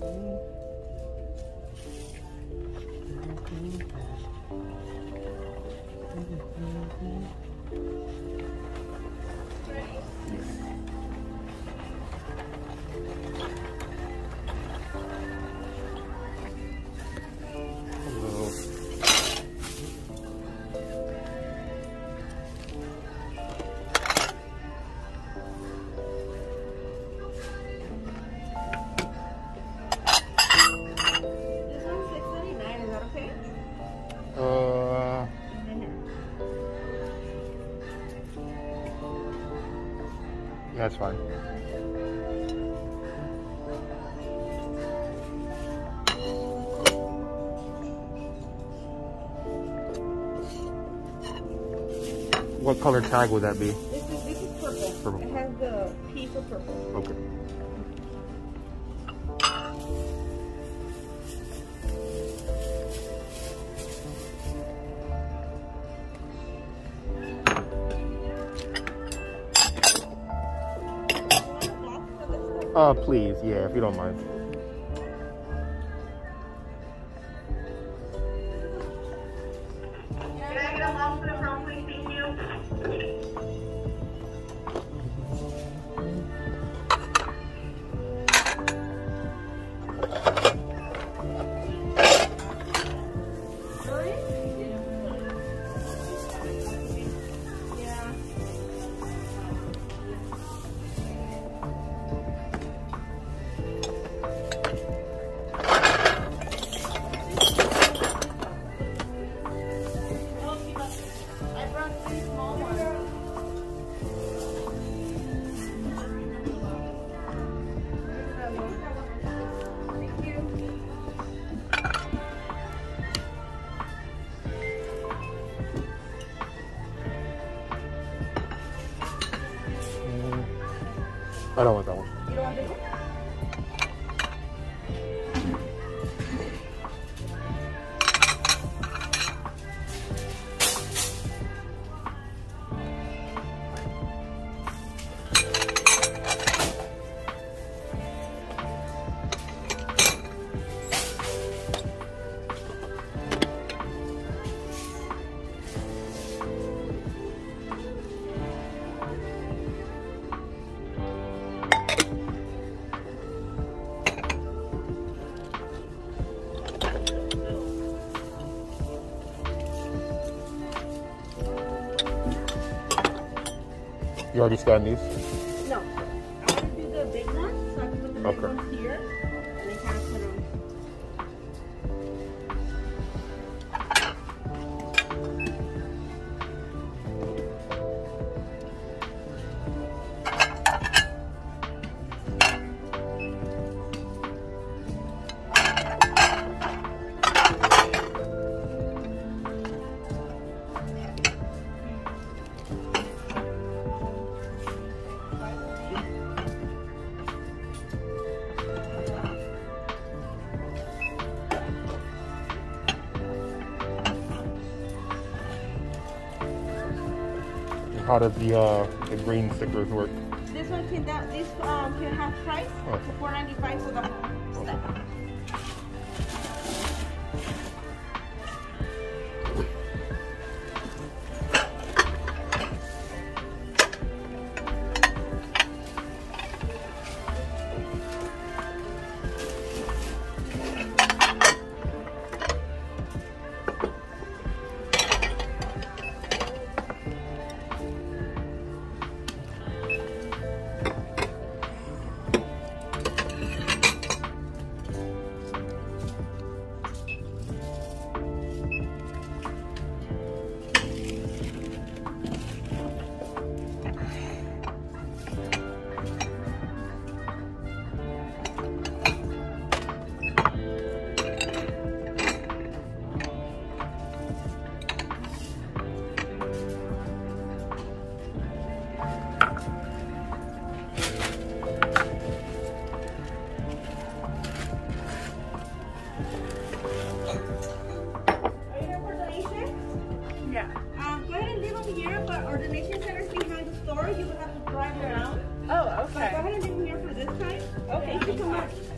This that's fine. What color tag would that be? This is this is purple. Purple. It has the P for purple. Okay. Uh, please, yeah, if you don't mind. Can I don't want that You already scanned these? No. I want to do the big one, so I can put the big Okay. How does the uh the green stickers work? This one can that this um can have price Oh. for four ninety five for the whole set. This time? Okay, you can come up.